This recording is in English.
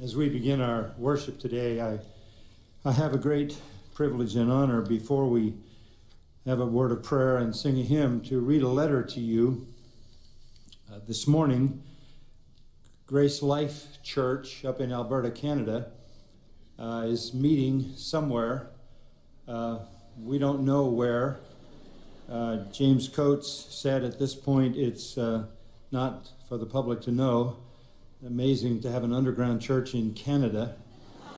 As we begin our worship today, I, I have a great privilege and honor before we have a word of prayer and sing a hymn to read a letter to you. Uh, this morning, Grace Life Church up in Alberta, Canada, uh, is meeting somewhere. Uh, we don't know where. Uh, James Coates said at this point it's uh, not for the public to know amazing to have an underground church in Canada